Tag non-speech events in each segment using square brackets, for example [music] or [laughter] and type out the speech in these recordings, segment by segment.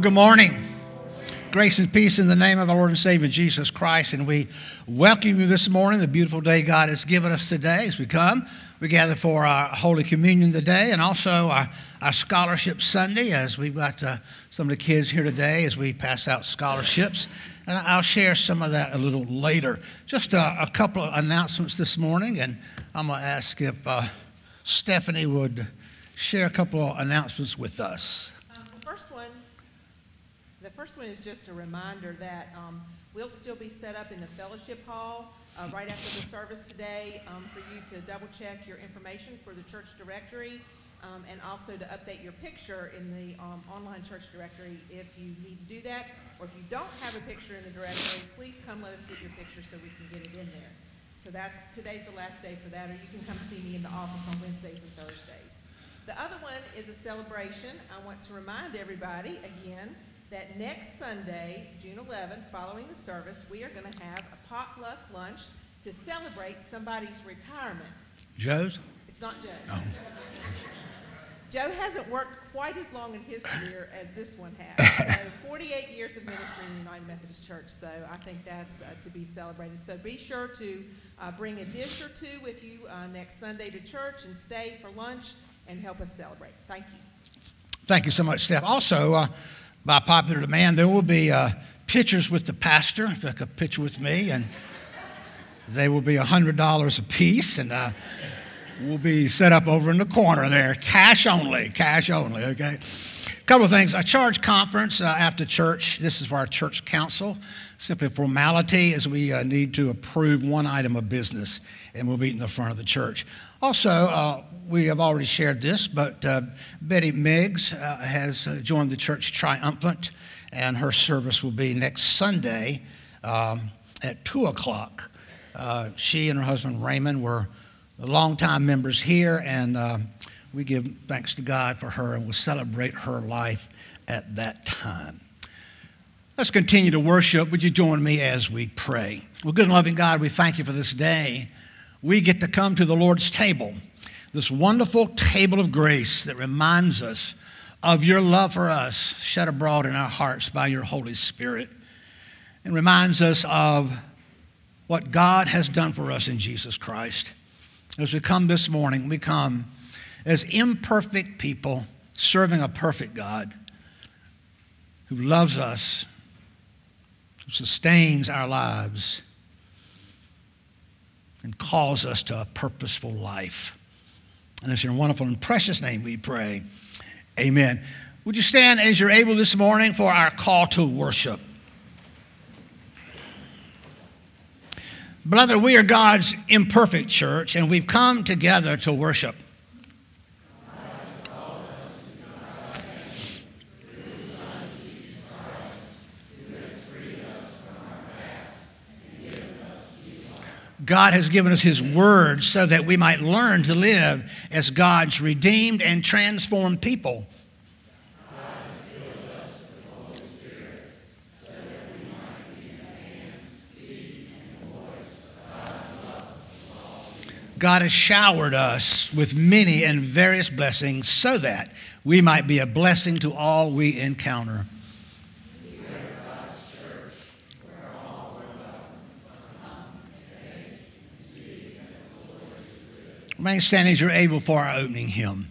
Well, good morning. Grace and peace in the name of our Lord and Savior Jesus Christ. And we welcome you this morning, the beautiful day God has given us today as we come. We gather for our Holy Communion today and also our, our Scholarship Sunday as we've got uh, some of the kids here today as we pass out scholarships. And I'll share some of that a little later. Just a, a couple of announcements this morning, and I'm going to ask if uh, Stephanie would share a couple of announcements with us. The first one is just a reminder that um, we'll still be set up in the fellowship hall uh, right after the service today um, for you to double check your information for the church directory um, and also to update your picture in the um, online church directory if you need to do that. Or if you don't have a picture in the directory, please come let us get your picture so we can get it in there. So that's today's the last day for that, or you can come see me in the office on Wednesdays and Thursdays. The other one is a celebration. I want to remind everybody again that next Sunday, June 11th, following the service, we are going to have a potluck lunch to celebrate somebody's retirement. Joe's? It's not Joe. Oh. [laughs] Joe hasn't worked quite as long in his career as this one has. [laughs] So 48 years of ministry in the United Methodist Church, so I think that's uh, to be celebrated. So be sure to uh, bring a dish or two with you uh, next Sunday to church and stay for lunch and help us celebrate. Thank you. Thank you so much, Steph. Also, uh, by popular demand, there will be uh, pictures with the pastor, if like a picture with me, and they will be $100 a piece, and uh, will be set up over in the corner there. Cash only, cash only, okay? A couple of things. A charge conference uh, after church. This is for our church council. Simply a formality as we uh, need to approve one item of business, and we'll be in the front of the church. Also, uh, we have already shared this, but uh, Betty Meggs uh, has uh, joined the church triumphant, and her service will be next Sunday um, at 2 o'clock. Uh, she and her husband Raymond were longtime members here, and uh, we give thanks to God for her and we'll celebrate her life at that time. Let's continue to worship. Would you join me as we pray? Well, good and loving God, we thank you for this day we get to come to the Lord's table, this wonderful table of grace that reminds us of your love for us shed abroad in our hearts by your Holy Spirit and reminds us of what God has done for us in Jesus Christ. As we come this morning, we come as imperfect people serving a perfect God who loves us, who sustains our lives and calls us to a purposeful life. And it's your wonderful and precious name we pray. Amen. Would you stand as you're able this morning for our call to worship? Brother, we are God's imperfect church, and we've come together to worship. God has given us His Word so that we might learn to live as God's redeemed and transformed people. God has showered us with many and various blessings so that we might be a blessing to all we encounter. Remain standing as you're able for our opening hymn.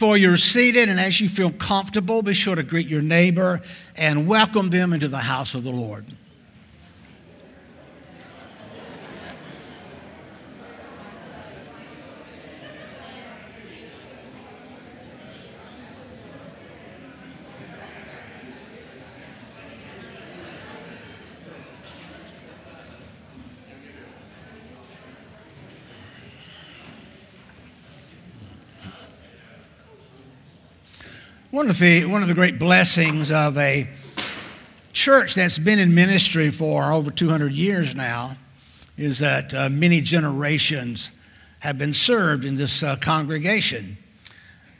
Before you're seated and as you feel comfortable, be sure to greet your neighbor and welcome them into the house of the Lord. One of the, one of the great blessings of a church that's been in ministry for over 200 years now is that uh, many generations have been served in this uh, congregation.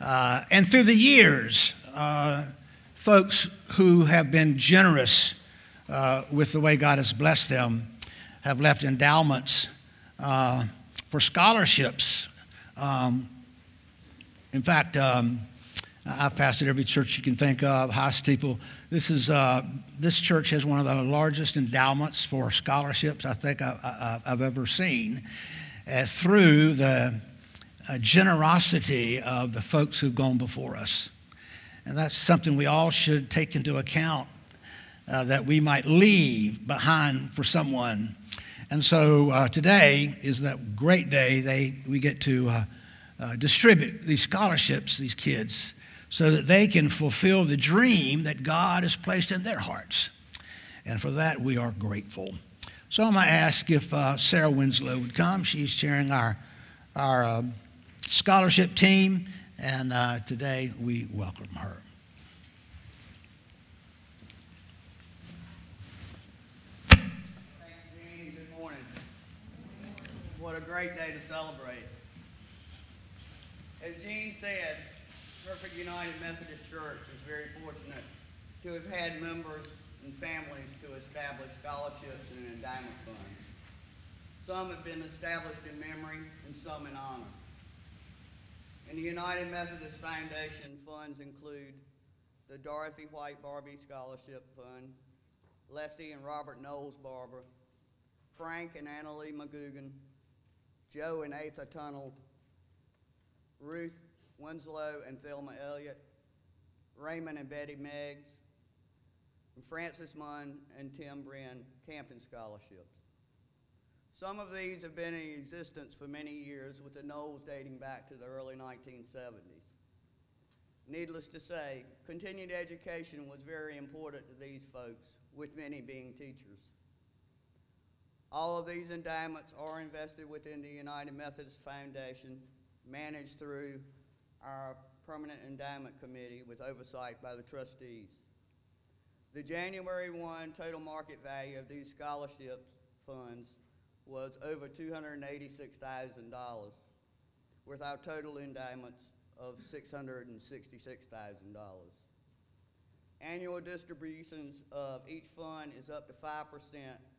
Uh, and through the years, uh, folks who have been generous uh, with the way God has blessed them have left endowments uh, for scholarships. Um, in fact, um, I've pastored every church you can think of, high steeple. This, is, uh, this church has one of the largest endowments for scholarships I think I, have ever seen uh, through the uh, generosity of the folks who've gone before us. And that's something we all should take into account uh, that we might leave behind for someone. And so uh, today is that great day they, we get to uh, distribute these scholarships, these kids so that they can fulfill the dream that God has placed in their hearts. And for that, we are grateful. So I'm going to ask if uh, Sarah Winslow would come. She's chairing our, our uh, scholarship team, and uh, today we welcome her. Good morning. What a great day to celebrate. As Jean said, Hertford United Methodist Church is very fortunate to have had members and families to establish scholarships and endowment funds. Some have been established in memory and some in honor. And the United Methodist Foundation funds include the Dorothy White Barbie Scholarship Fund, Leslie and Robert Knowles Barber, Frank and Annalie McGugan, Joe and Atha Tunnel, Ruth Winslow and Thelma Elliott, Raymond and Betty Meggs, and Francis Munn and Tim Brin camping scholarships. Some of these have been in existence for many years, with the Knowles dating back to the early 1970s. Needless to say, continued education was very important to these folks, with many being teachers. All of these endowments are invested within the United Methodist Foundation, managed through our Permanent Endowment Committee with oversight by the trustees. The January 1 total market value of these scholarship funds was over $286,000, with our total endowments of $666,000. Annual distributions of each fund is up to 5%,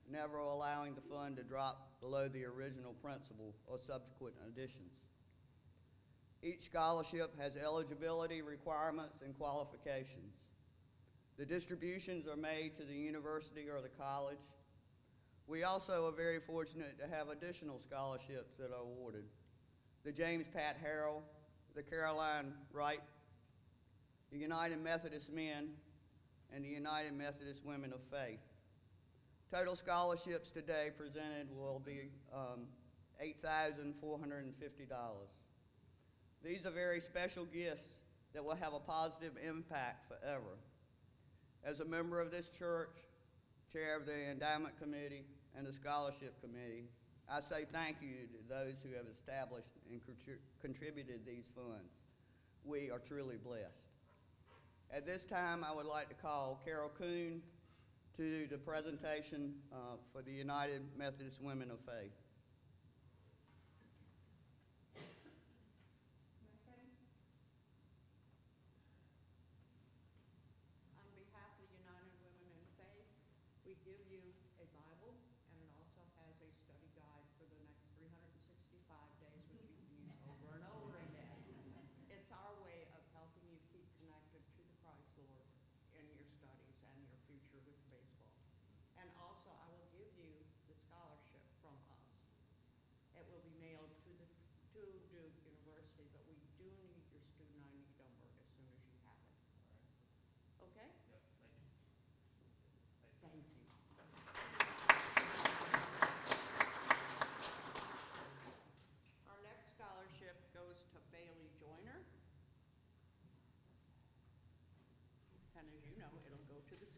never allowing the fund to drop below the original principal or subsequent additions. Each scholarship has eligibility requirements and qualifications. The distributions are made to the university or the college. We also are very fortunate to have additional scholarships that are awarded. The James Pat Harrell, the Caroline Wright, the United Methodist Men, and the United Methodist Women of Faith. Total scholarships today presented will be um, $8,450. These are very special gifts that will have a positive impact forever. As a member of this church, chair of the endowment committee and the scholarship committee, I say thank you to those who have established and contributed these funds. We are truly blessed. At this time, I would like to call Carol Kuhn to the presentation uh, for the United Methodist Women of Faith. will be mailed to the, to Duke University, but we do need your student ID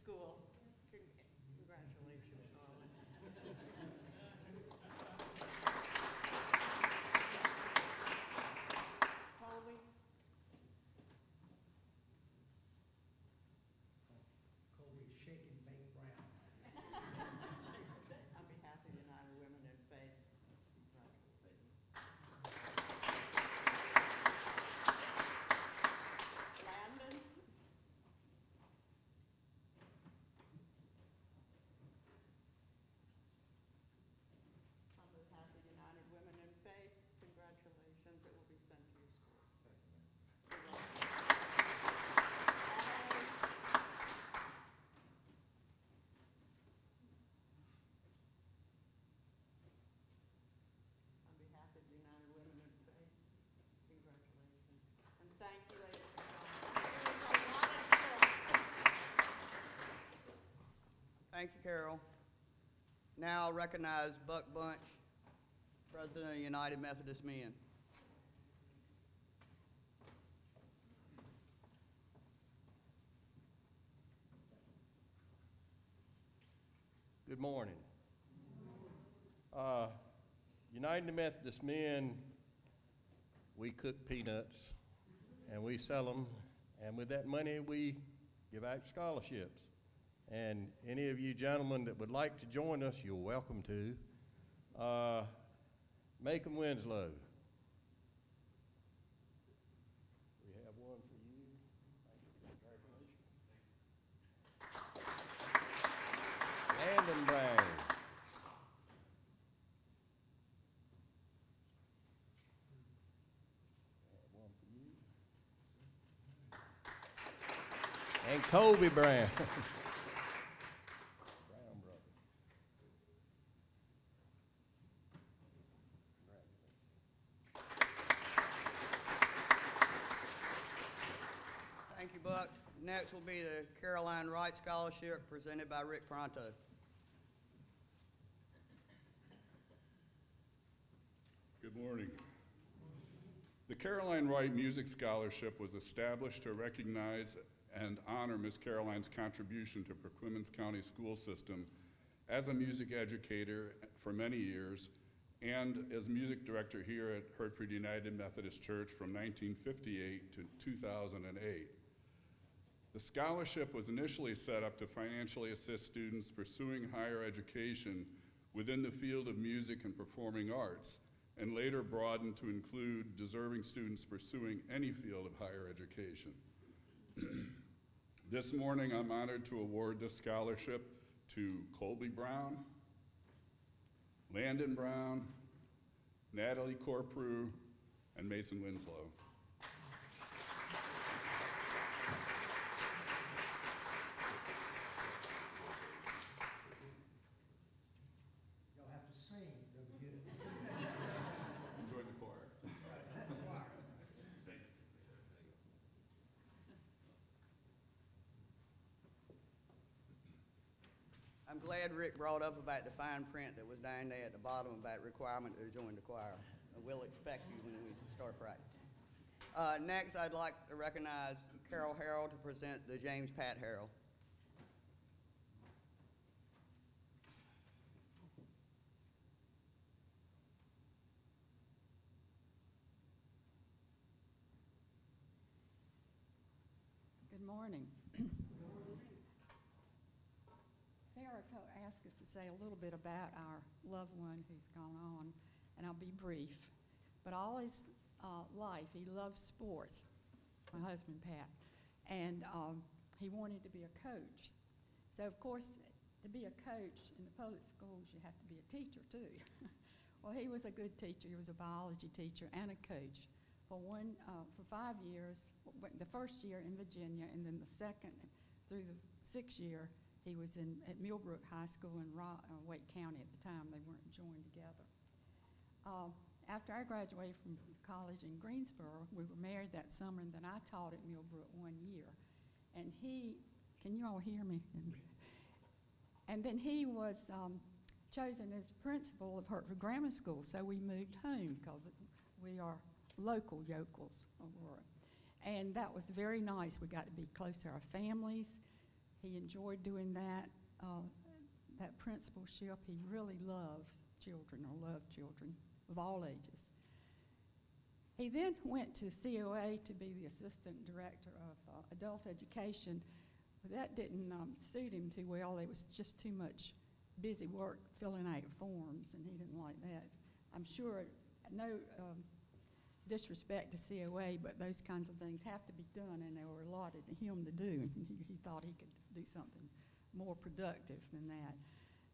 school. Con- Congratulations, Norman. Colby? Colby shaking Bake Brown. On behalf of United Women in Faith, congratulations. Landon? On behalf of United Women in Faith, congratulations, it will be sent to your school. You're welcome. Allie? On behalf of United Women in Faith, congratulations. And thank you, ladies and gentlemen. There is a lot of children. Thank you, Carol. Now I'll recognize Buck Bunch, President of United Methodist Men. Good morning. Uh, United Methodist Men, we cook peanuts and we sell them, and with that money, we give out scholarships. And any of you gentlemen that would like to join us, you're welcome to. Uh, Macon Winslow. We have one for you. Congratulations. Landon Brown. And Colby. Brown [laughs] brother. Thank you, Buck. Be the Caroline Wright Scholarship presented by Rick Pronto. Good morning. The Caroline Wright Music Scholarship was established to recognize and honor Miss Caroline's contribution to Perquimans County School System as a music educator for many years and as music director here at Hertford United Methodist Church from 1958 to 2008. The scholarship was initially set up to financially assist students pursuing higher education within the field of music and performing arts, and later broadened to include deserving students pursuing any field of higher education. [clears throat] This morning, I'm honored to award this scholarship to Colby Brown, Landon Brown, Natalie Corprew, and Mason Winslow. You'll have to sing to get it. Enjoy the choir. I'm glad Rick brought up about the fine print that was down there at the bottom about requirement to join the choir. We'll expect you when we start practice. Uh, next, I'd like to recognize Carol Harrell to present the James Pat Harrell. Good morning. Sarah to- asked us to say a little bit about our loved one who's gone on, and I'll be brief. But all his uh, life, he loved sports, my husband Pat, and um, he wanted to be a coach. So, of course, to be a coach in the public schools, you have to be a teacher too. [laughs] well, he was a good teacher. He was a biology teacher and a coach for one uh, for five years. The first year in Virginia, and then the second through the sixth year, he was in at Millbrook High School in Ro- uh, Wake County at the time. They weren't joined together. Uh, after I graduated from college in Greensboro, we were married that summer, and then I taught at Millbrook one year. And he, can you all hear me? [laughs] And then he was um, chosen as principal of Hertford Grammar School, so we moved home because we are local yokels, Aurora. And that was very nice. We got to be close to our families. He enjoyed doing that, uh, that principalship. He really loves children or loved children of all ages. He then went to COA to be the assistant director of uh, adult education. But that didn't um, suit him too well. It was just too much busy work filling out forms, and he didn't like that. I'm sure, no um, disrespect to COA, but those kinds of things have to be done, and they were allotted to him to do. And he, he thought he could do something more productive than that.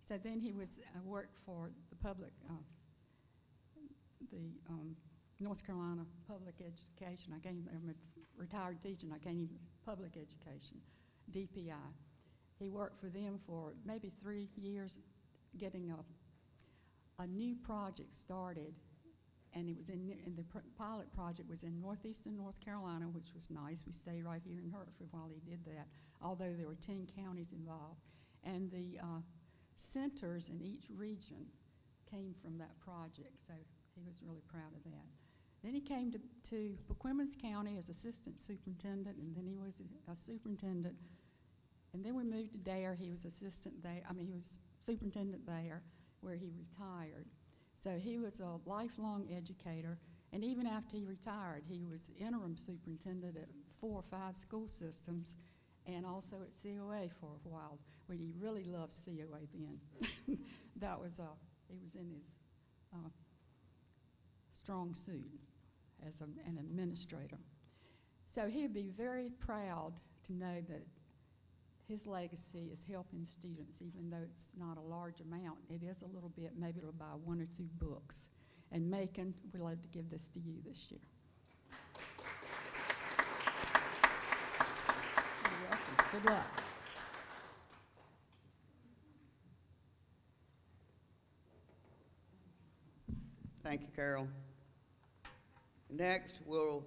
So then he was uh, worked for the public, uh, the um, North Carolina Public Education. I came, I'm a retired teacher, and I came public education, DPI. He worked for them for maybe three years, getting a, a new project started, and it was in, and the pilot project was in northeastern North Carolina, which was nice. We stayed right here in Hertford while he did that, although there were 10 counties involved. And the uh, centers in each region came from that project, so he was really proud of that. Then he came to, to County as assistant superintendent, and then he was a superintendent. And then we moved to Dare. He was assistant there. I mean, he was superintendent there, where he retired. So he was a lifelong educator, and even after he retired, he was interim superintendent at four or five school systems, and also at COA for a while, when he really loved COA then. [laughs] that was uh, he was in his uh, strong suit as an, an administrator. So he'd be very proud to know that his legacy is helping students, even though it's not a large amount. It is a little bit, maybe it'll buy one or two books. And Macon, we'd love to give this to you this year. You're welcome. Good luck. Thank you, Carol. Next, we'll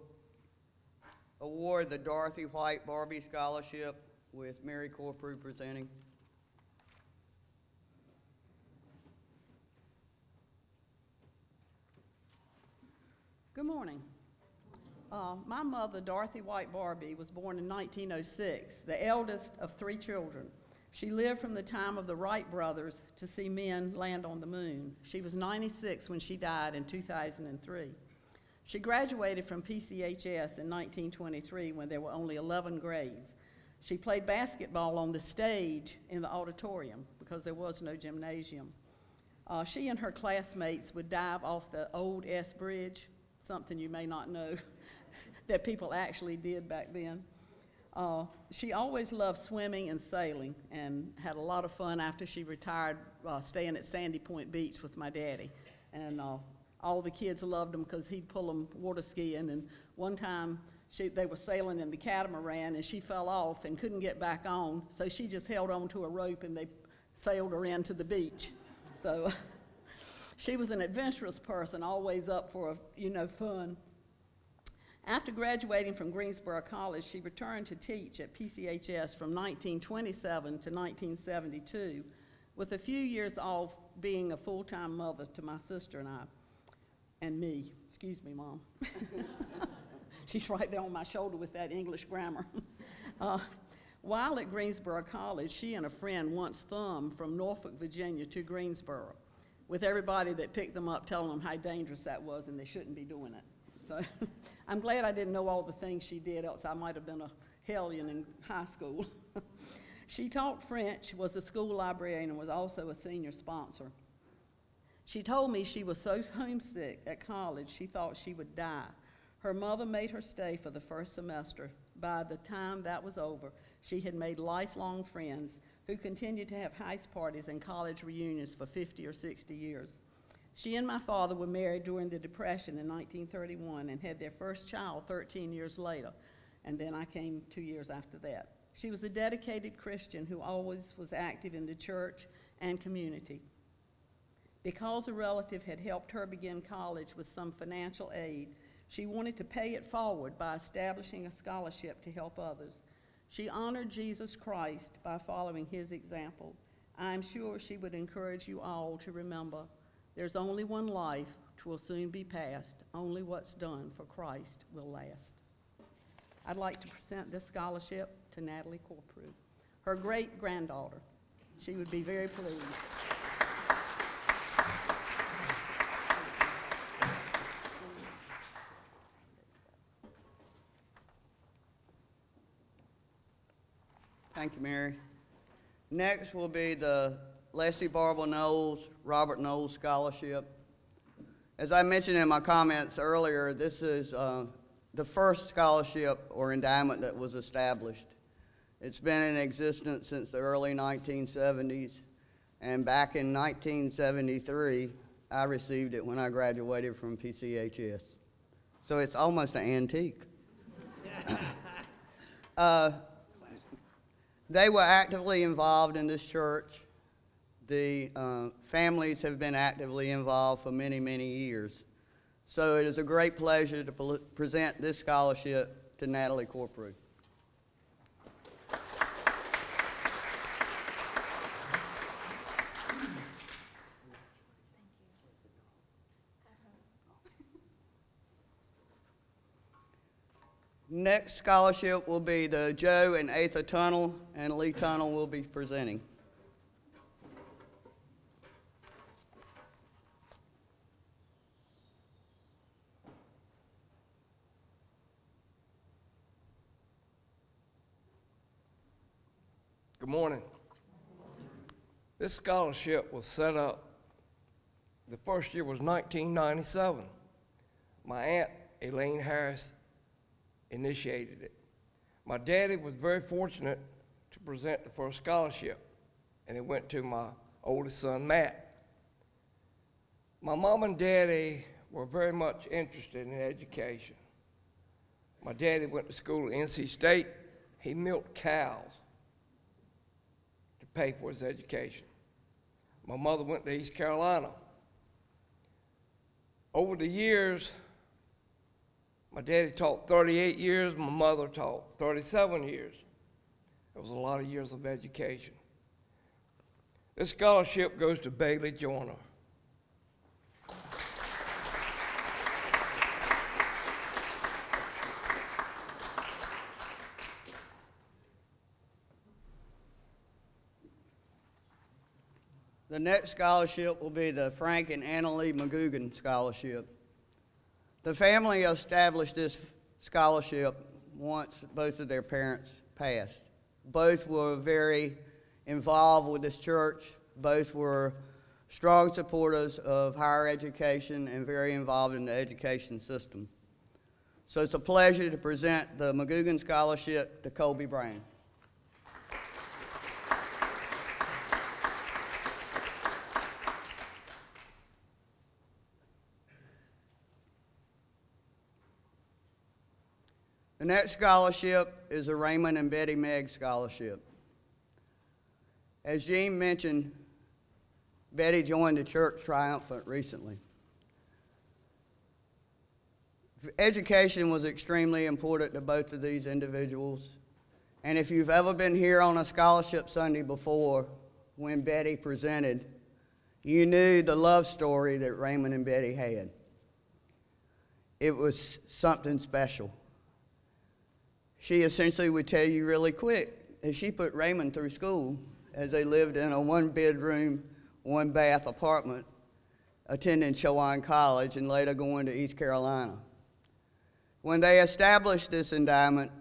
award the Dorothy White Barbie Scholarship with Mary Corprew presenting. Good morning. Uh, my mother, Dorothy White Barbie, was born in 1906, the eldest of three children. She lived from the time of the Wright brothers to see men land on the moon. She was 96 when she died in 2003. She graduated from PCHS in 1923 when there were only 11 grades. She played basketball on the stage in the auditorium because there was no gymnasium. Uh, she and her classmates would dive off the old S Bridge, something you may not know [laughs] that people actually did back then. Uh, she always loved swimming and sailing and had a lot of fun after she retired uh, staying at Sandy Point Beach with my daddy. And uh, all the kids loved him because he'd pull them water skiing. And one time she, they were sailing in the catamaran and she fell off and couldn't get back on. So she just held on to a rope and they sailed her into the beach. So [laughs] she was an adventurous person, always up for, you know, fun. After graduating from Greensboro College, she returned to teach at PCHS from 1927 to 1972, with a few years off being a full-time mother to my sister and I, and me. Excuse me, Mom. [laughs] [laughs] She's right there on my shoulder with that English grammar. [laughs] Uh, while at Greensboro College, she and a friend once thumbed from Norfolk, Virginia to Greensboro, with everybody that picked them up telling them how dangerous that was and they shouldn't be doing it. So [laughs] I'm glad I didn't know all the things she did, else I might have been a hellion in high school. she taught French, was the school librarian, and was also a senior sponsor. She told me she was so homesick at college she thought she would die. Her mother made her stay for the first semester. By the time that was over, she had made lifelong friends who continued to have house parties and college reunions for 50 or 60 years. She and my father were married during the Depression in 1931 and had their first child 13 years later, and then I came two years after that. She was a dedicated Christian who always was active in the church and community. Because a relative had helped her begin college with some financial aid, she wanted to pay it forward by establishing a scholarship to help others. She honored Jesus Christ by following his example. I'm sure she would encourage you all to remember there's only one life, twill soon be past. Only what's done for Christ will last. I'd like to present this scholarship to Natalie Corprew. her great granddaughter. She would be very pleased. Thank you, Mary. Next will be the Leslie Barber Knowles, Robert Knowles Scholarship. As I mentioned in my comments earlier, this is uh, the first scholarship or endowment that was established. It's been in existence since the early 1970s, and back in 1973, I received it when I graduated from PCHS. So it's almost an antique. [laughs] uh, they were actively involved in this church. The uh, families have been actively involved for many, many years. So it is a great pleasure to pre- present this scholarship to Natalie Corprew. Next scholarship will be the Joe and Atha Tunnel, and Lee Tunnel will be presenting. Good morning. This scholarship was set up, the first year was 1997. My aunt, Elaine Harris, initiated it. My daddy was very fortunate to present the first scholarship, and it went to my oldest son, Matt. My mom and daddy were very much interested in education. My daddy went to school at NC State. He milked cows to pay for his education. My mother went to East Carolina. Over the years, my daddy taught 38 years, my mother taught 37 years. It was a lot of years of education. This scholarship goes to Bailey Joyner. The next scholarship will be the Frank and Anna Lee McGugan Scholarship. The family established this scholarship once both of their parents passed. Both were very involved with this church. Both were strong supporters of higher education and very involved in the education system. So it's a pleasure to present the McGugan Scholarship to Colby Brown. The next scholarship is the Raymond and Betty Megg Scholarship. As Jean mentioned, Betty joined the church triumphant recently. Education was extremely important to both of these individuals. And if you've ever been here on a scholarship Sunday before, when Betty presented, you knew the love story that Raymond and Betty had. It was something special she essentially would tell you really quick that she put Raymond through school as they lived in a one bedroom, one bath apartment, attending Chowan College and later going to East Carolina. When they established this endowment,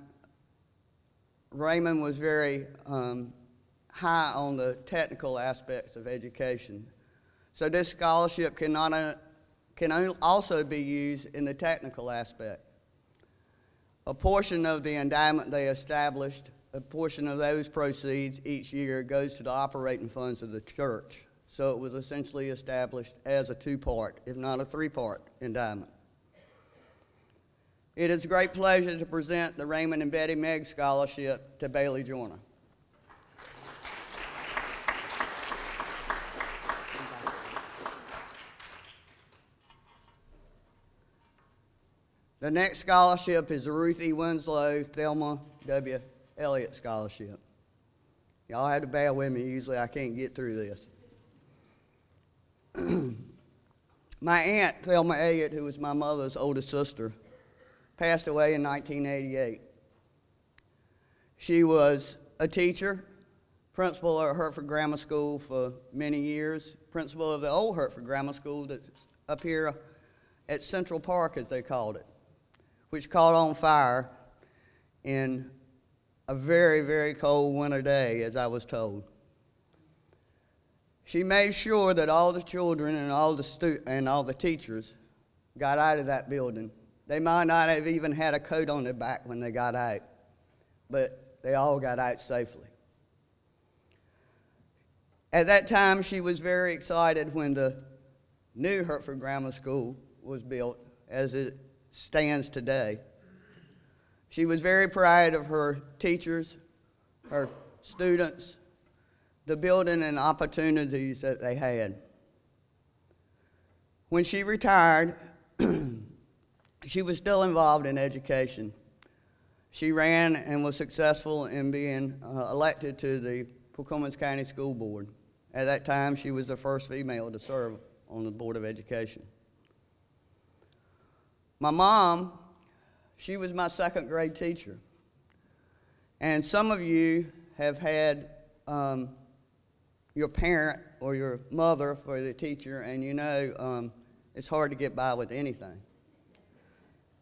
Raymond was very um, high on the technical aspects of education. So this scholarship cannot, uh, can also be used in the technical aspect. A portion of the endowment they established, a portion of those proceeds each year goes to the operating funds of the church. So it was essentially established as a two part, if not a three part endowment. It is a great pleasure to present the Raymond and Betty Megg Scholarship to Bailey Joyner. The next scholarship is the Ruth E. Winslow Thelma W. Elliott Scholarship. Y'all have to bear with me. Usually I can't get through this. [clears throat] my aunt, Thelma Elliott, who was my mother's oldest sister, passed away in 1988. She was a teacher, principal at Hertford Grammar School for many years, principal of the old Hertford Grammar School that's up here at Central Park, as they called it, which caught on fire in a very, very cold winter day, as I was told. She made sure that all the children and all the stu- and all the teachers got out of that building. They might not have even had a coat on their back when they got out, but they all got out safely. At that time, she was very excited when the new Hertford Grammar School was built, as it stands today. She was very proud of her teachers, her students, the building and opportunities that they had. When she retired, [clears throat] she was still involved in education. She ran and was successful in being uh, elected to the Perquimans County School Board. At that time, she was the first female to serve on the Board of Education. My mom, she was my second grade teacher. And some of you have had um, your parent or your mother for the teacher, and you know um, it's hard to get by with anything.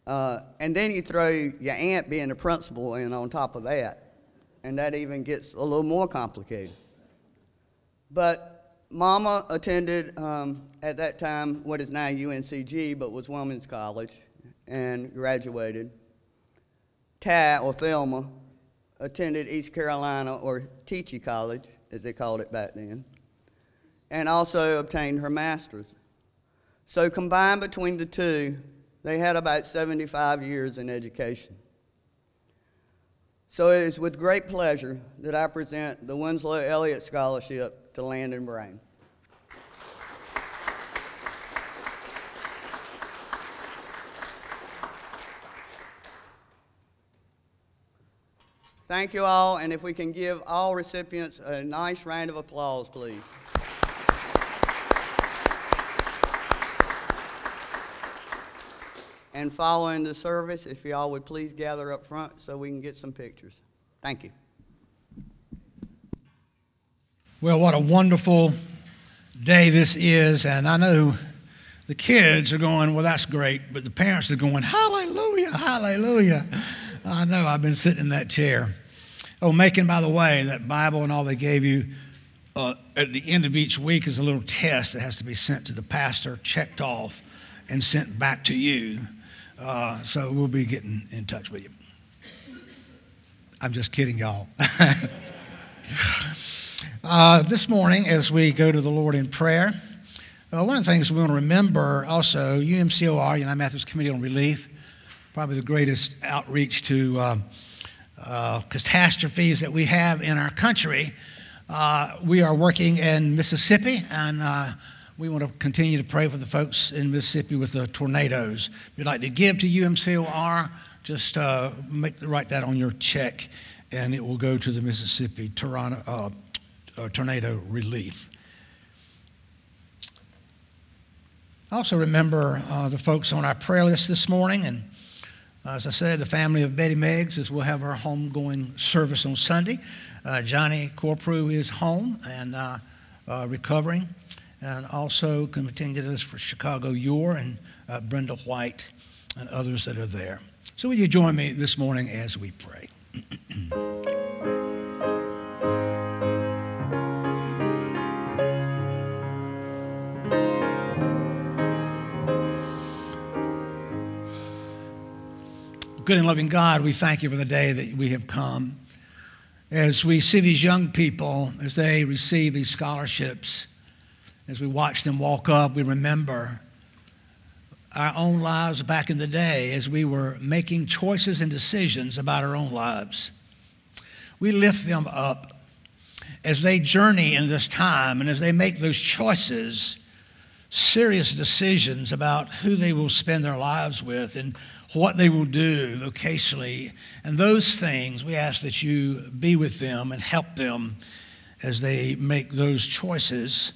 Uh, and then you throw your aunt being the principal in on top of that, and that even gets a little more complicated. But Mama attended um, at that time what is now UNCG, but was Women's College, and graduated. Ty or Thelma attended East Carolina or Teachey College, as they called it back then, and also obtained her master's. So combined between the two, they had about 75 years in education. So it is with great pleasure that I present the Winslow Elliott Scholarship to Landon Brain. Thank you all, and if we can give all recipients a nice round of applause, please. And following the service, if y'all would please gather up front so we can get some pictures. Thank you. Well, what a wonderful day this is, and I know the kids are going, well, that's great, but the parents are going, hallelujah, hallelujah. I know I've been sitting in that chair. Oh, making, by the way, that Bible and all they gave you uh, at the end of each week is a little test that has to be sent to the pastor, checked off, and sent back to you. Uh, so we'll be getting in touch with you. I'm just kidding, y'all. [laughs] uh, this morning, as we go to the Lord in prayer, uh, one of the things we want to remember also, UMCOR, United Methodist Committee on Relief, probably the greatest outreach to uh, uh, catastrophes that we have in our country. Uh, we are working in Mississippi, and uh, we want to continue to pray for the folks in Mississippi with the tornadoes. If you'd like to give to UMCOR, just uh, make, write that on your check, and it will go to the Mississippi Toronto, uh, tornado relief. I also, remember the folks on our prayer list this morning, and as I said, the family of Betty Meggs, as we'll have our homegoing service on Sunday. Uh, Johnny Corprew is home and recovering and also continue this for Chicago Yor and uh, Brenda White and others that are there. So, will you join me this morning as we pray? [clears throat] Good and loving God, we thank you for the day that we have come. As we see these young people, as they receive these scholarships, as we watch them walk up, we remember our own lives back in the day as we were making choices and decisions about our own lives. We lift them up as they journey in this time and as they make those choices, serious decisions about who they will spend their lives with and what they will do vocationally. And those things, we ask that you be with them and help them as they make those choices.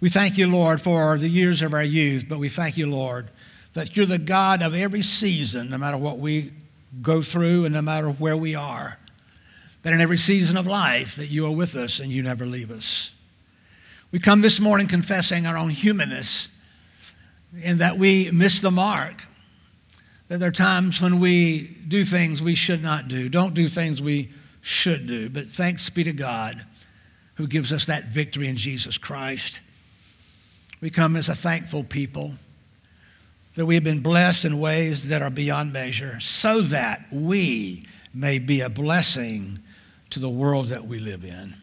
We thank you, Lord, for the years of our youth, but we thank you, Lord, that you're the God of every season, no matter what we go through and no matter where we are. that in every season of life that you are with us and you never leave us. We come this morning confessing our own humanness in that we miss the mark. That there are times when we do things we should not do, don't do things we should do. But thanks be to God who gives us that victory in Jesus Christ. We come as a thankful people that we have been blessed in ways that are beyond measure so that we may be a blessing to the world that we live in.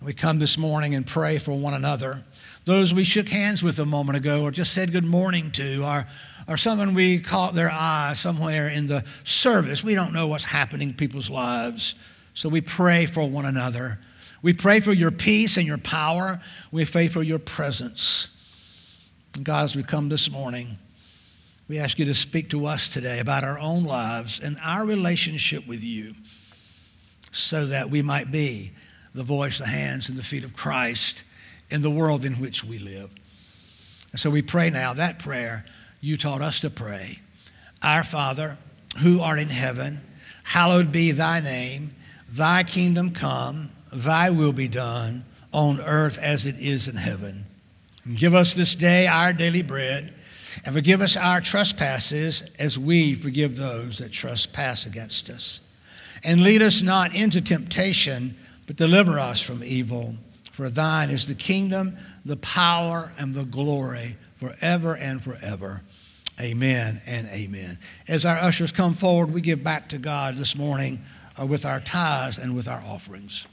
We come this morning and pray for one another. Those we shook hands with a moment ago or just said good morning to, or, or someone we caught their eye somewhere in the service. We don't know what's happening in people's lives. So we pray for one another. We pray for your peace and your power. We pray for your presence. And God, as we come this morning, we ask you to speak to us today about our own lives and our relationship with you so that we might be the voice, the hands, and the feet of Christ in the world in which we live. And so we pray now that prayer you taught us to pray. Our Father, who art in heaven, hallowed be thy name. Thy kingdom come, thy will be done on earth as it is in heaven. And give us this day our daily bread, and forgive us our trespasses as we forgive those that trespass against us. And lead us not into temptation but deliver us from evil. For thine is the kingdom, the power, and the glory forever and forever. Amen and amen. As our ushers come forward, we give back to God this morning uh, with our tithes and with our offerings.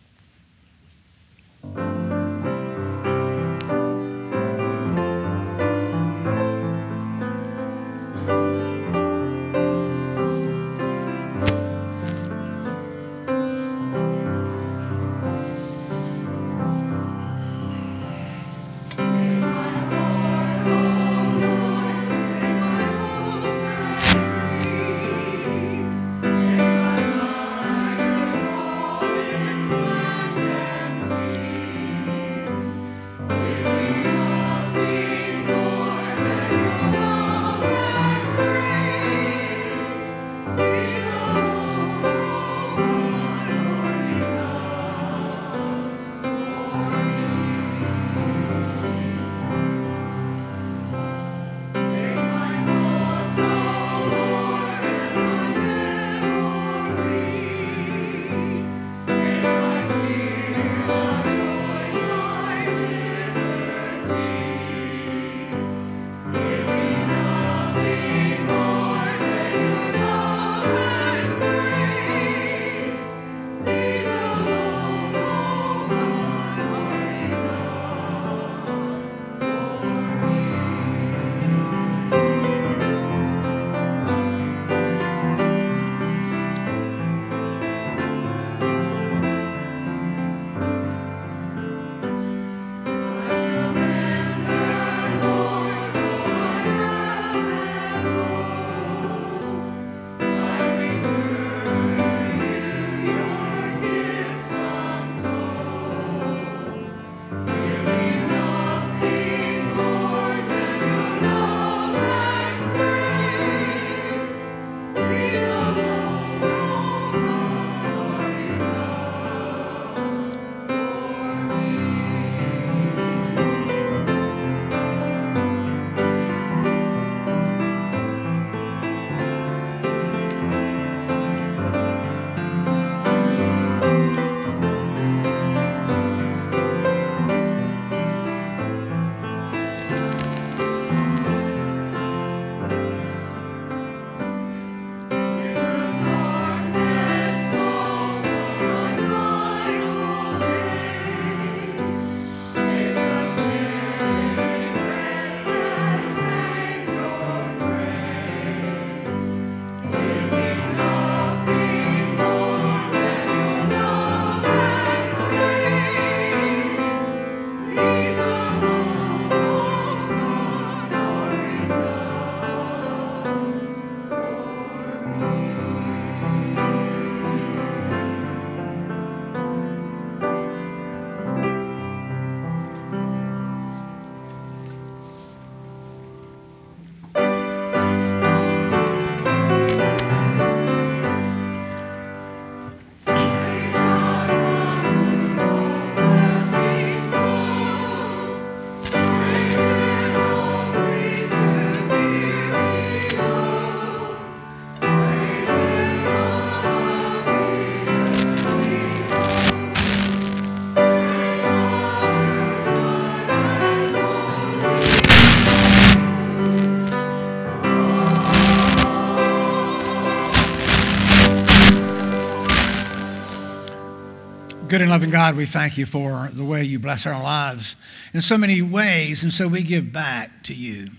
Good and loving God, we thank you for the way you bless our lives in so many ways, and so we give back to you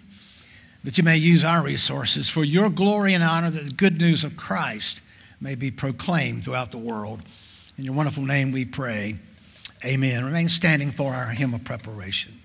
that you may use our resources for your glory and honor, that the good news of Christ may be proclaimed throughout the world. In your wonderful name we pray. Amen. Remain standing for our hymn of preparation.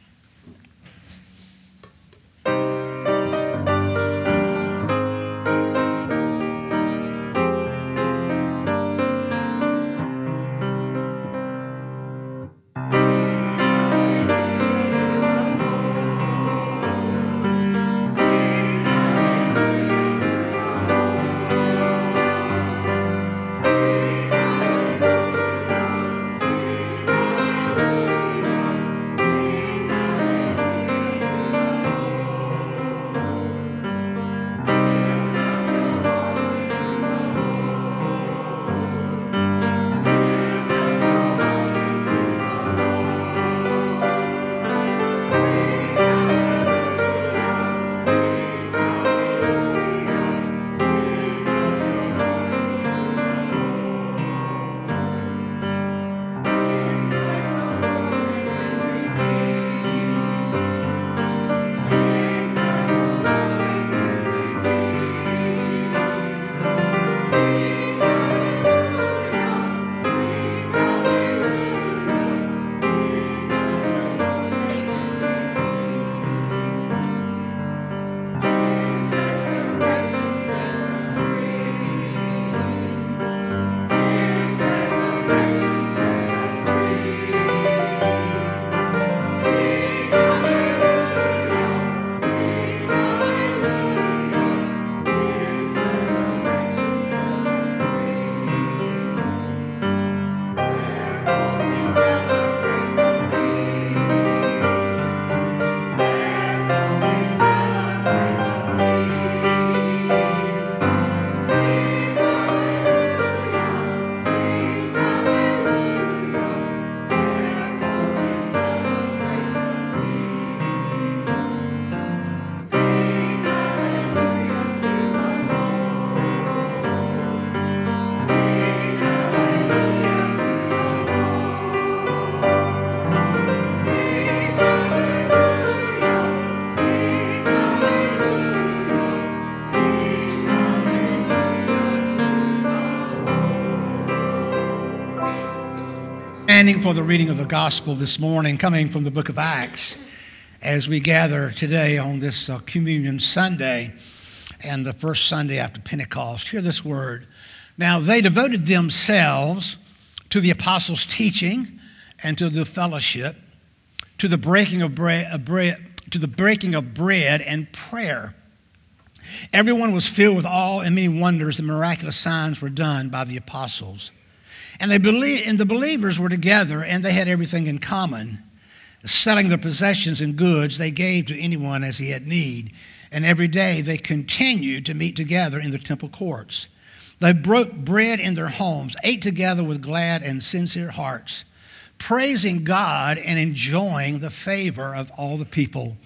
For the reading of the gospel this morning, coming from the book of Acts, as we gather today on this uh, Communion Sunday and the first Sunday after Pentecost. Hear this word. Now, they devoted themselves to the apostles' teaching and to the fellowship, to the breaking of bread, bread to the breaking of bread and prayer. Everyone was filled with awe and many wonders and miraculous signs were done by the apostles. And they believe, and the believers were together and they had everything in common. Selling their possessions and goods, they gave to anyone as he had need. And every day they continued to meet together in the temple courts. They broke bread in their homes, ate together with glad and sincere hearts, praising God and enjoying the favor of all the people.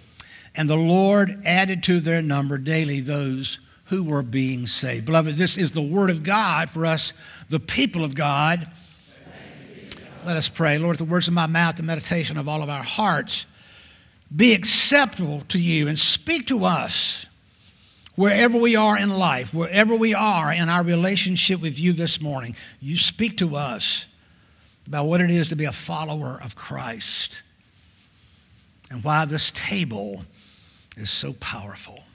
And the Lord added to their number daily those who were being saved. Beloved, this is the word of God for us, the people of God. Let us pray. Lord, the words of my mouth, the meditation of all of our hearts be acceptable to you and speak to us wherever we are in life, wherever we are in our relationship with you this morning. You speak to us about what it is to be a follower of Christ and why this table is so powerful.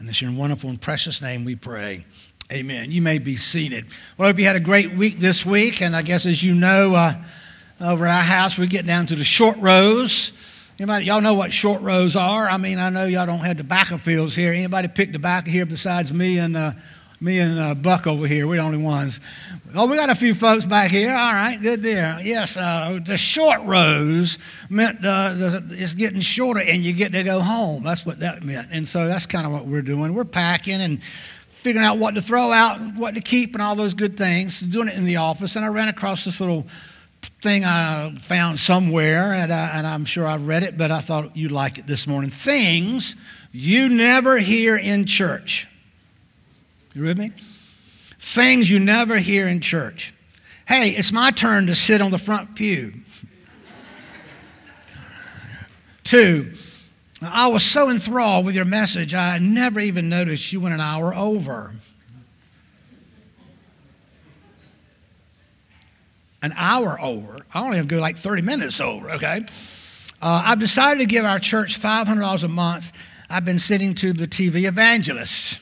And it's your wonderful and precious name we pray. Amen. You may be seated. Well, I hope you had a great week this week. And I guess as you know, uh, over our house, we get down to the short rows. Anybody, y'all know what short rows are? I mean, I know y'all don't have tobacco fields here. Anybody pick tobacco here besides me and uh, me and uh, Buck over here? We're the only ones. Oh, we got a few folks back here. All right, good there. Yes, uh, the short rows meant uh, the, it's getting shorter and you get to go home. That's what that meant. And so that's kind of what we're doing. We're packing and figuring out what to throw out, what to keep, and all those good things. Doing it in the office. And I ran across this little thing I found somewhere, and, I, and I'm sure I've read it, but I thought you'd like it this morning. Things you never hear in church. You with me? Things you never hear in church. hey, it's my turn to sit on the front pew. Two, I was so enthralled with your message, I never even noticed you went an hour over. An hour over. I only go like 30 minutes over, okay? Uh, I've decided to give our church $500 a month. I've been sitting to the TV evangelists.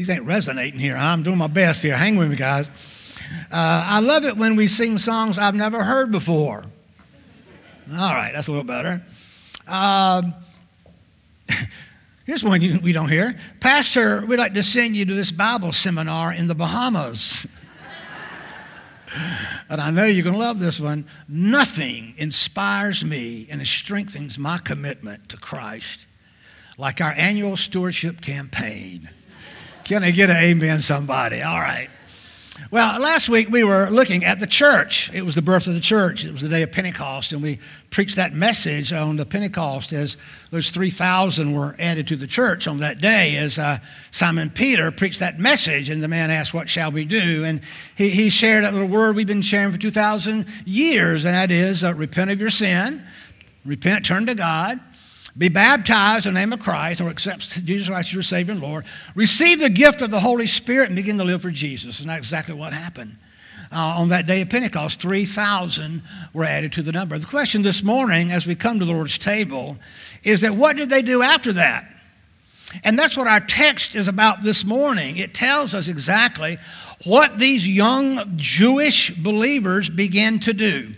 These ain't resonating here. I'm doing my best here. Hang with me, guys. Uh, I love it when we sing songs I've never heard before. All right, that's a little better. Um, [laughs] here's one you, we don't hear. Pastor, we'd like to send you to this Bible seminar in the Bahamas. [laughs] and I know you're going to love this one. Nothing inspires me and strengthens my commitment to Christ like our annual stewardship campaign. Can I get an amen, somebody? All right. Well, last week we were looking at the church. It was the birth of the church. It was the day of Pentecost, and we preached that message on the Pentecost as those 3,000 were added to the church on that day as uh, Simon Peter preached that message, and the man asked, What shall we do? And he, he shared that little word we've been sharing for 2,000 years, and that is uh, repent of your sin, repent, turn to God, be baptized in the name of Christ or accept Jesus Christ as your Savior and Lord. Receive the gift of the Holy Spirit and begin to live for Jesus. And that's exactly what happened. Uh, on that day of Pentecost, 3,000 were added to the number. The question this morning, as we come to the Lord's table, is that what did they do after that? And that's what our text is about this morning. It tells us exactly what these young Jewish believers began to do.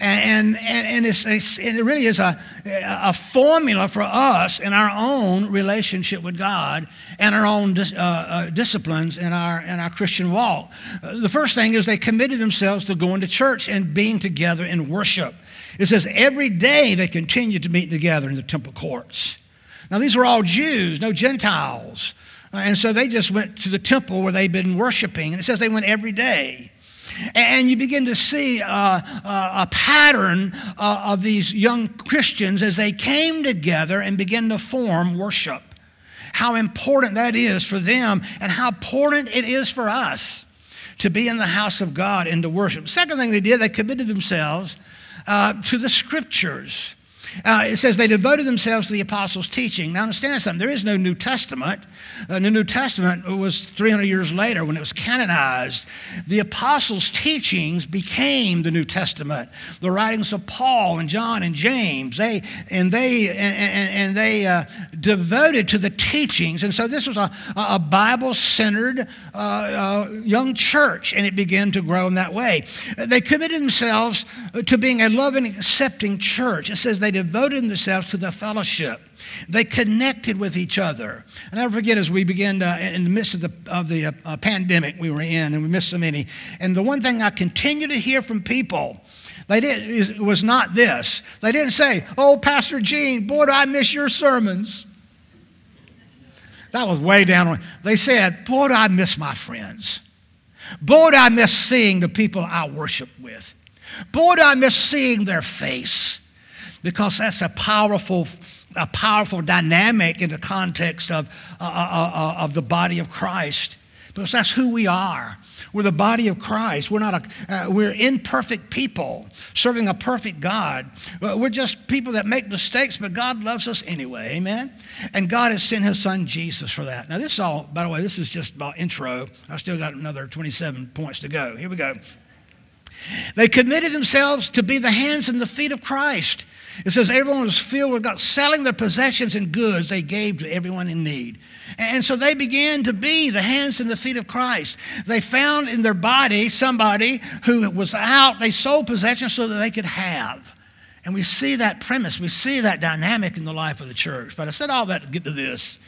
And, and, and, it's, it's, it really is a, a formula for us in our own relationship with God and our own dis, uh, uh, disciplines in our, in our Christian walk. Uh, the first thing is they committed themselves to going to church and being together in worship. It says every day they continued to meet together in the temple courts. Now, these were all Jews, no Gentiles. Uh, and so they just went to the temple where they'd been worshiping. And it says they went every day. And you begin to see uh, uh, a pattern uh, of these young Christians as they came together and began to form worship. How important that is for them and how important it is for us to be in the house of God and to worship. Second thing they did, they committed themselves uh, to the scriptures. Uh, it says they devoted themselves to the apostles' teaching. Now, understand something. There is no New Testament. Uh, the New Testament was 300 years later when it was canonized. The apostles' teachings became the New Testament. The writings of Paul and John and James. They and they and, and, and they uh, devoted to the teachings. And so this was a, a Bible-centered uh, uh, young church, and it began to grow in that way. They committed themselves to being a loving, accepting church. It says they devoted themselves to the fellowship. They connected with each other. And I never forget as we began to, in the midst of the, of the uh, uh, pandemic we were in, and we missed so many. And the one thing I continue to hear from people, they did, it was not this. They didn't say, Oh, Pastor Gene, boy, do I miss your sermons. That was way down. They said, Boy, do I miss my friends. Boy, do I miss seeing the people I worship with. Boy, do I miss seeing their face because that's a powerful, a powerful dynamic in the context of, uh, uh, uh, of the body of Christ. Because that's who we are. We're the body of Christ. We're not a, uh, we're imperfect people serving a perfect God. We're just people that make mistakes, but God loves us anyway. Amen. And God has sent His Son Jesus for that. Now, this is all. By the way, this is just about intro. I still got another 27 points to go. Here we go. They committed themselves to be the hands and the feet of Christ. It says everyone was filled with God, selling their possessions and goods they gave to everyone in need. And so they began to be the hands and the feet of Christ. They found in their body somebody who was out, they sold possessions so that they could have. And we see that premise, we see that dynamic in the life of the church. But I said all that to get to this.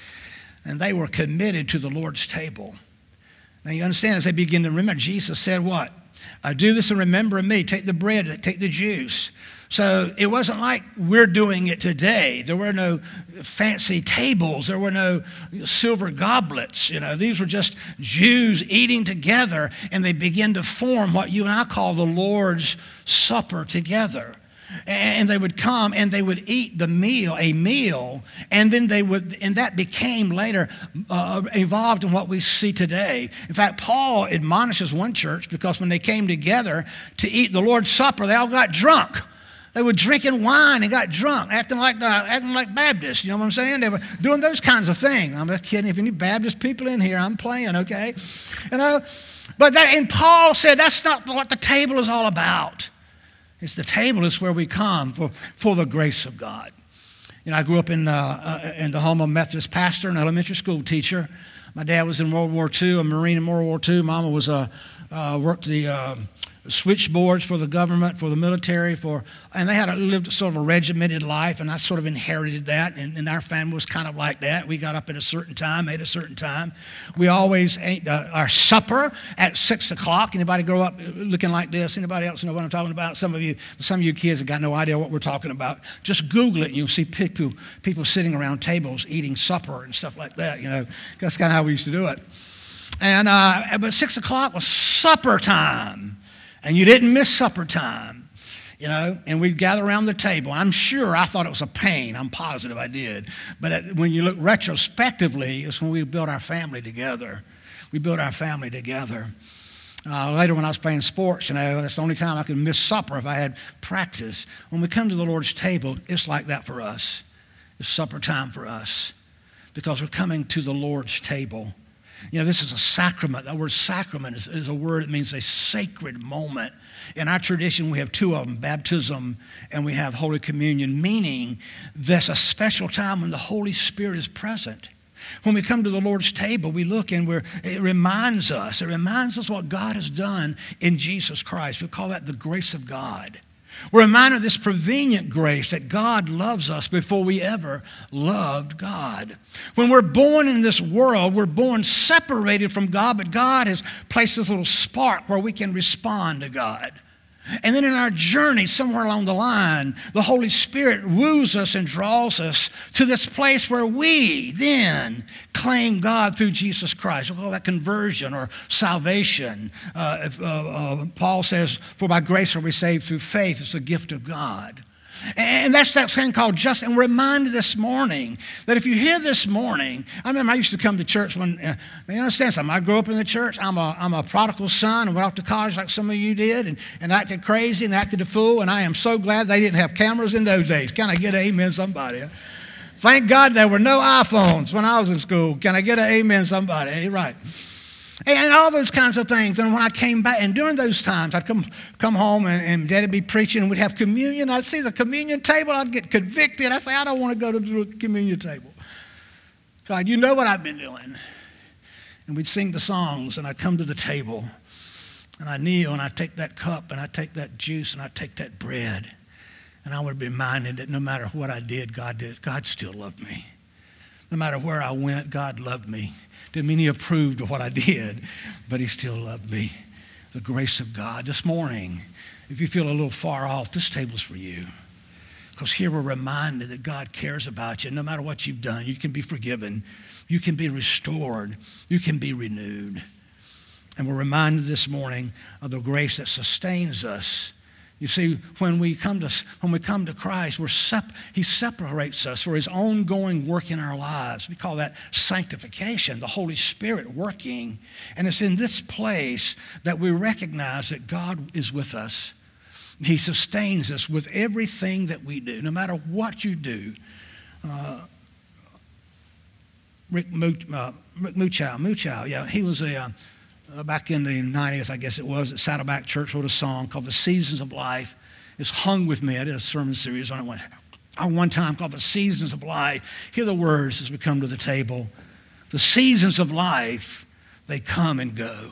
And they were committed to the Lord's table. Now you understand, as they begin to remember, Jesus said what? Uh, do this in remember me. Take the bread, take the juice. So it wasn't like we're doing it today. There were no fancy tables. There were no silver goblets. You know, these were just Jews eating together, and they begin to form what you and I call the Lord's Supper together. And they would come and they would eat the meal, a meal, and then they would, and that became later uh, evolved in what we see today. In fact, Paul admonishes one church because when they came together to eat the Lord's Supper, they all got drunk. They were drinking wine and got drunk, acting like uh, acting like Baptists. You know what I'm saying? They were doing those kinds of things. I'm just kidding. If any Baptist people in here, I'm playing, okay? You know, but that, and Paul said that's not what the table is all about. It's the table is where we come for, for the grace of God. You know, I grew up in, uh, uh, in the home of a Methodist pastor and elementary school teacher. My dad was in World War II, a Marine in World War II. Mama was a, uh, worked the uh, switchboards for the government, for the military, for, and they had a, lived sort of a regimented life, and I sort of inherited that, and, and our family was kind of like that. We got up at a certain time, ate a certain time. We always ate uh, our supper at six o'clock. Anybody grow up looking like this? Anybody else know what I'm talking about? Some of you, some of you kids have got no idea what we're talking about. Just Google it, and you'll see people, people sitting around tables eating supper and stuff like that. You know, that's kind of how we used to do it. And uh, but six o'clock was supper time and you didn't miss supper time, you know, and we'd gather around the table. I'm sure I thought it was a pain. I'm positive I did. But when you look retrospectively, it's when we built our family together. We built our family together. Uh, later, when I was playing sports, you know, that's the only time I could miss supper if I had practice. When we come to the Lord's table, it's like that for us. It's supper time for us because we're coming to the Lord's table. You know, this is a sacrament. That word sacrament is, is, a word that means a sacred moment. In our tradition, we have two of them baptism and we have Holy Communion, meaning there's a special time when the Holy Spirit is present. When we come to the Lord's table, we look and we're, it reminds us, it reminds us what God has done in Jesus Christ. We call that the grace of God. We're reminded of this prevenient grace that God loves us before we ever loved God. When we're born in this world, we're born separated from God, but God has placed this little spark where we can respond to God. And then in our journey, somewhere along the line, the Holy Spirit woos us and draws us to this place where we then claim God through Jesus Christ. We call that conversion or salvation. Uh, uh, uh, Paul says, For by grace are we saved through faith. It's a gift of God. And that's that thing called just. And we're reminded this morning that if you hear this morning, I remember I used to come to church when, uh, you understand something? I grew up in the church. I'm a, I'm a prodigal son and went off to college like some of you did and, and acted crazy and acted a fool. And I am so glad they didn't have cameras in those days. Can I get an amen, somebody? Thank God there were no iPhones when I was in school. Can I get an amen, somebody? Right and all those kinds of things. And when I came back, and during those times, I'd come, come home and, and Daddy'd be preaching, and we'd have communion. I'd see the communion table, I'd get convicted. I'd say, I don't want to go to the communion table. God, you know what I've been doing. And we'd sing the songs, and I'd come to the table, and I kneel, and I'd take that cup, and I'd take that juice, and I'd take that bread. And I would be reminded that no matter what I did, God did. God still loved me. No matter where I went, God loved me. Didn't mean he approved of what I did, but he still loved me. The grace of God. This morning, if you feel a little far off, this table's for you. Because here we're reminded that God cares about you. No matter what you've done, you can be forgiven. You can be restored. You can be renewed. And we're reminded this morning of the grace that sustains us you see, when we come to, when we come to Christ, we're sep- He separates us for His ongoing work in our lives. We call that sanctification, the Holy Spirit working. And it's in this place that we recognize that God is with us. He sustains us with everything that we do, no matter what you do. Uh, Rick uh, Muchow, Muchow, yeah, he was a. Uh, back in the 90s, I guess it was, at Saddleback Church wrote a song called The Seasons of Life. It's hung with me. I did a sermon series on it one, on one time called The Seasons of Life. Hear the words as we come to the table. The seasons of life, they come and go.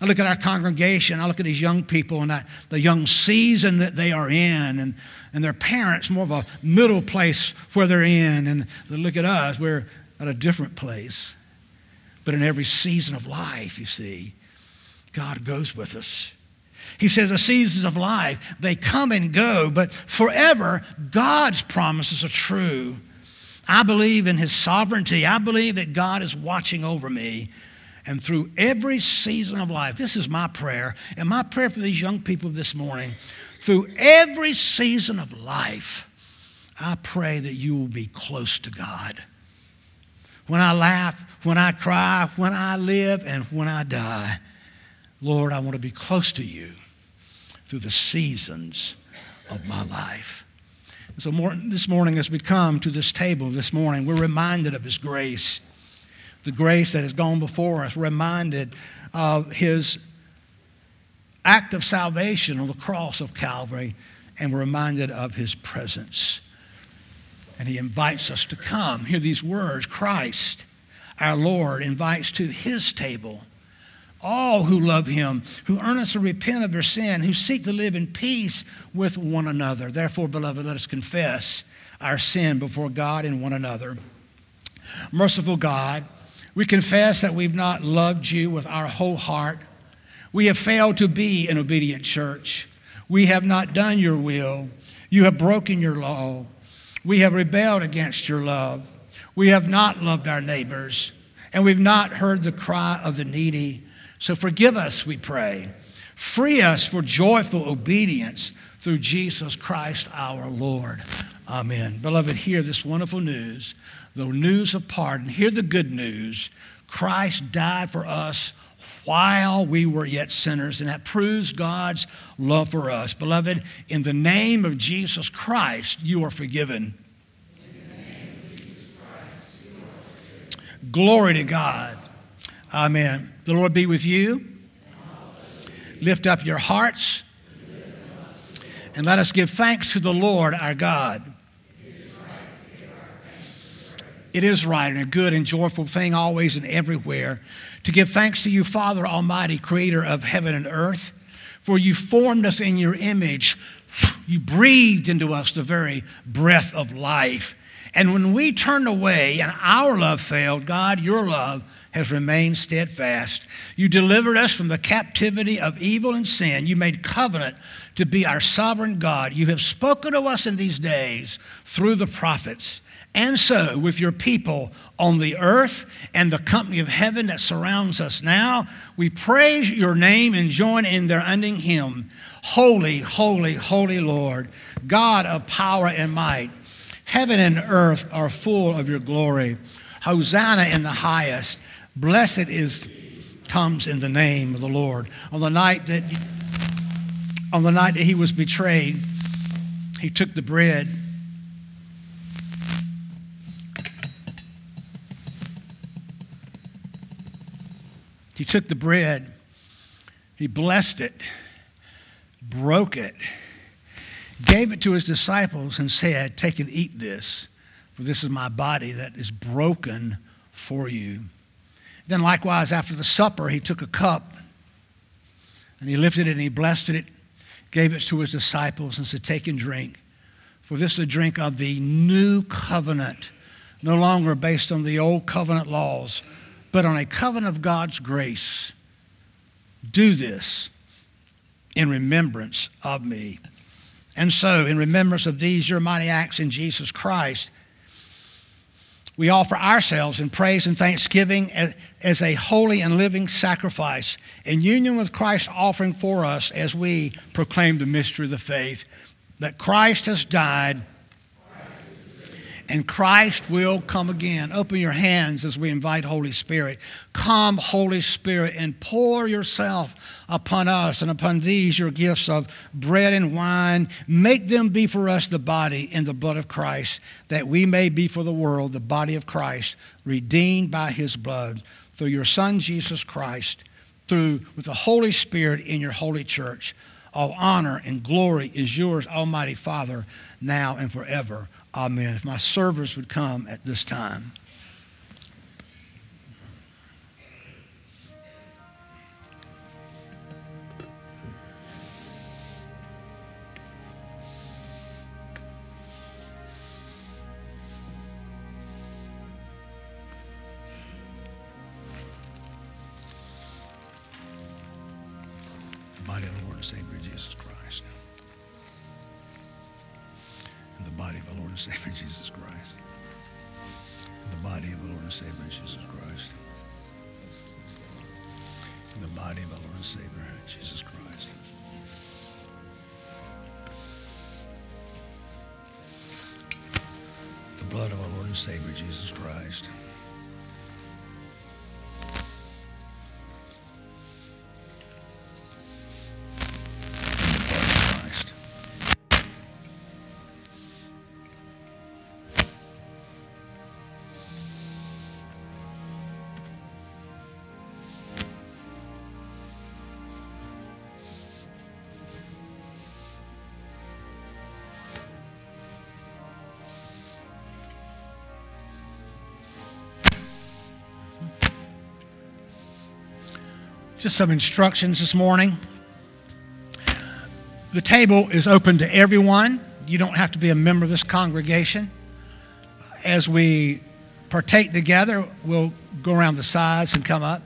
I look at our congregation, I look at these young people and I, the young season that they are in, and, and their parents, more of a middle place where they're in. And they look at us, we're at a different place. But in every season of life, you see, God goes with us. He says the seasons of life, they come and go, but forever, God's promises are true. I believe in His sovereignty. I believe that God is watching over me. And through every season of life, this is my prayer. And my prayer for these young people this morning through every season of life, I pray that you will be close to God. When I laugh, when I cry, when I live, and when I die, Lord, I want to be close to you through the seasons of my life. So more, this morning, as we come to this table this morning, we're reminded of His grace, the grace that has gone before us, reminded of His act of salvation on the cross of Calvary, and we're reminded of His presence. And He invites us to come. Hear these words Christ, our Lord, invites to His table all who love him, who earnestly repent of their sin, who seek to live in peace with one another. Therefore, beloved, let us confess our sin before God and one another. Merciful God, we confess that we've not loved you with our whole heart. We have failed to be an obedient church. We have not done your will. You have broken your law. We have rebelled against your love. We have not loved our neighbors, and we've not heard the cry of the needy. So forgive us, we pray. Free us for joyful obedience through Jesus Christ our Lord. Amen. Beloved, hear this wonderful news, the news of pardon. Hear the good news. Christ died for us while we were yet sinners, and that proves God's love for us. Beloved, in the name of Jesus Christ, you are forgiven. Glory to God. Amen. The Lord be with you. Lift up your hearts. And let us give thanks to the Lord our God. It is right and a good and joyful thing always and everywhere to give thanks to you, Father Almighty, creator of heaven and earth, for you formed us in your image. You breathed into us the very breath of life. And when we turned away and our love failed, God, your love has remained steadfast. You delivered us from the captivity of evil and sin. You made covenant to be our sovereign God. You have spoken to us in these days through the prophets. And so, with your people on the earth and the company of heaven that surrounds us now, we praise your name and join in their ending hymn Holy, holy, holy Lord, God of power and might. Heaven and earth are full of your glory. Hosanna in the highest. Blessed is comes in the name of the Lord. On the night that on the night that he was betrayed, he took the bread. He took the bread, he blessed it, broke it, gave it to his disciples, and said, Take and eat this, for this is my body that is broken for you. Then, likewise, after the supper, he took a cup and he lifted it and he blessed it, gave it to his disciples, and said, Take and drink. For this is a drink of the new covenant, no longer based on the old covenant laws, but on a covenant of God's grace. Do this in remembrance of me. And so, in remembrance of these, your mighty acts in Jesus Christ, we offer ourselves in praise and thanksgiving as, as, a holy and living sacrifice in union with Christ's offering for us as we proclaim the mystery of the faith that Christ has died and Christ will come again. Open your hands as we invite Holy Spirit. Come, Holy Spirit, and pour yourself upon us and upon these your gifts of bread and wine. Make them be for us the body and the blood of Christ, that we may be for the world the body of Christ, redeemed by his blood through your Son, Jesus Christ, through with the Holy Spirit in your holy church. All honor and glory is yours, Almighty Father, now and forever. Amen. If my servers would come at this time. Just some instructions this morning. The table is open to everyone. You don't have to be a member of this congregation. As we partake together, we'll go around the sides and come up.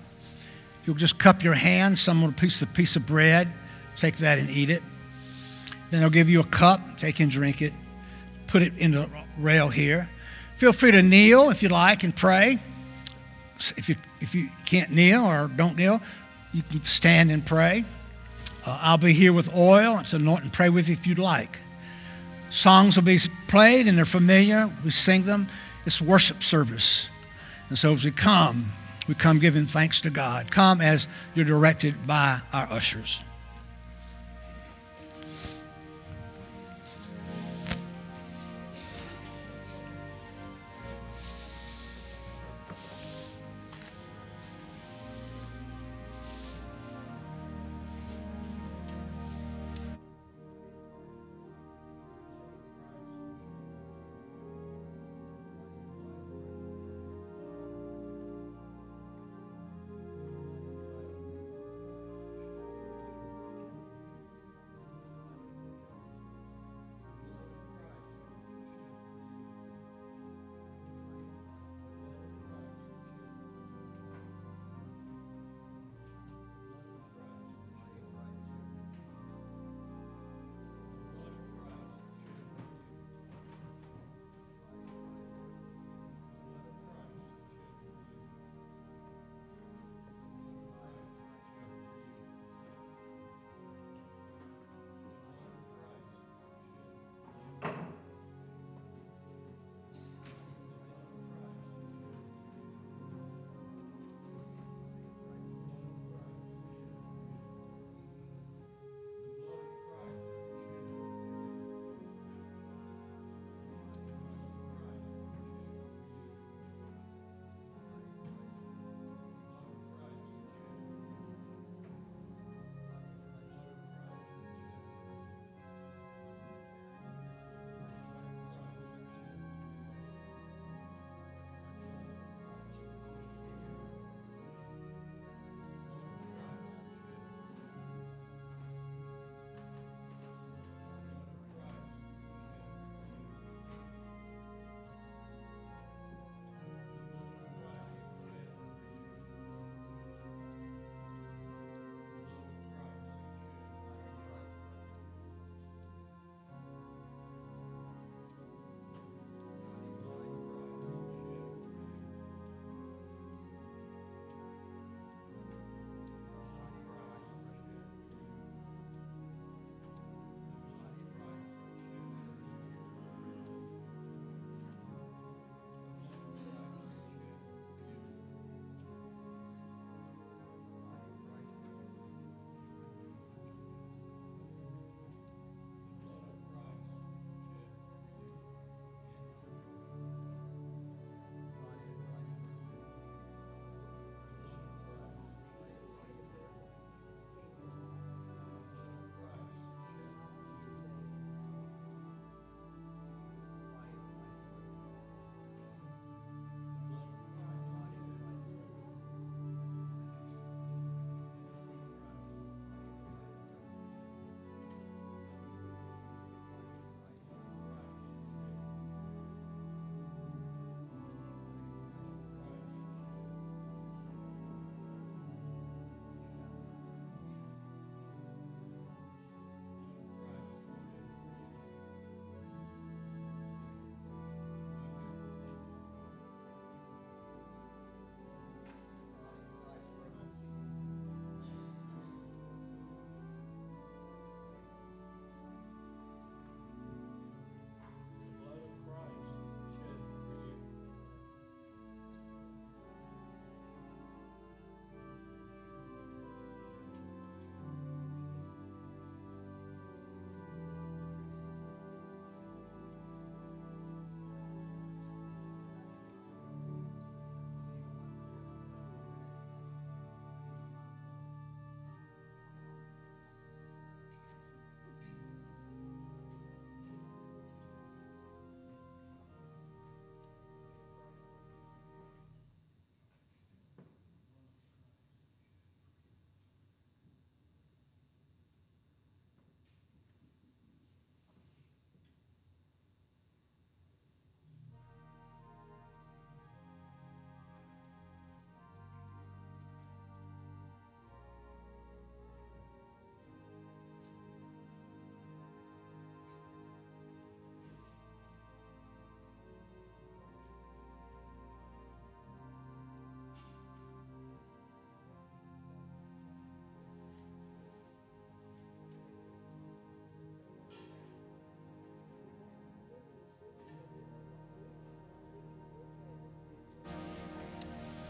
You'll just cup your hand, someone will piece a piece of bread, take that and eat it. Then they'll give you a cup, take and drink it, put it in the rail here. Feel free to kneel if you like and pray. If you, if you can't kneel or don't kneel, you can stand and pray. Uh, I'll be here with oil. It's anoint and pray with you if you'd like. Songs will be played and they're familiar. We sing them. It's worship service. And so as we come, we come giving thanks to God. Come as you're directed by our ushers.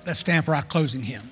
Let's stand for our closing hymn.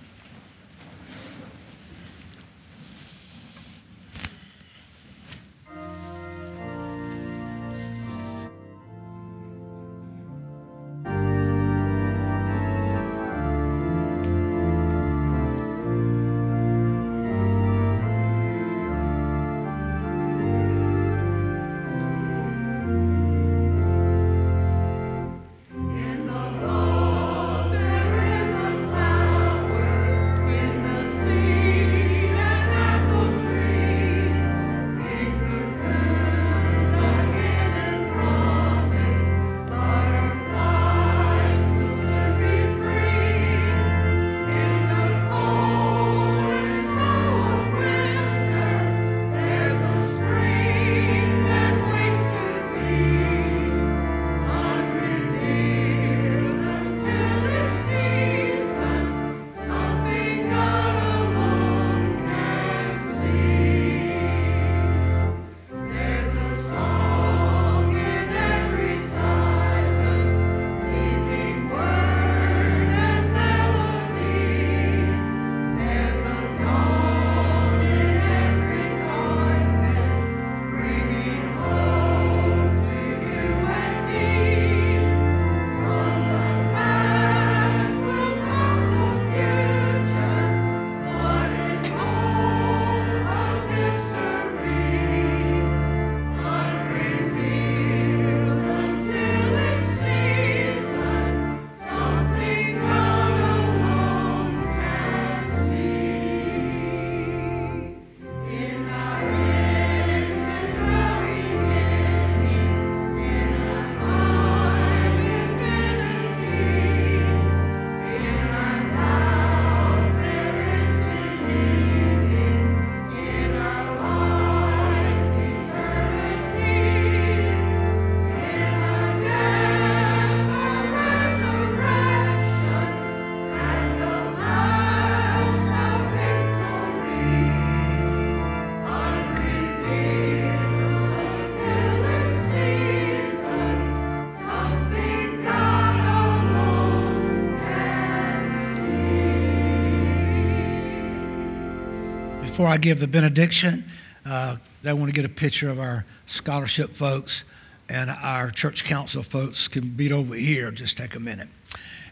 Before I give the benediction, uh, I want to get a picture of our scholarship folks and our church council folks can beat over here. Just take a minute.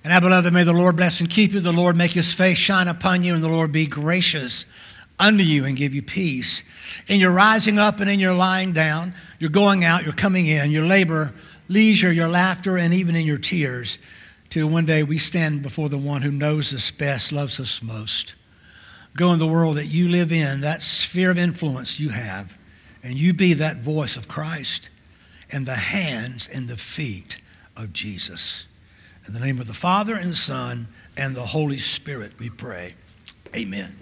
And I, beloved, may the Lord bless and keep you. The Lord make his face shine upon you, and the Lord be gracious unto you and give you peace. In your rising up and in your lying down, you're going out, you're coming in, your labor, leisure, your laughter, and even in your tears, till one day we stand before the one who knows us best, loves us most go in the world that you live in, that sphere of influence you have, and you be that voice of Christ and the hands and the feet of Jesus. In the name of the Father and the Son and the Holy Spirit, we pray. Amen.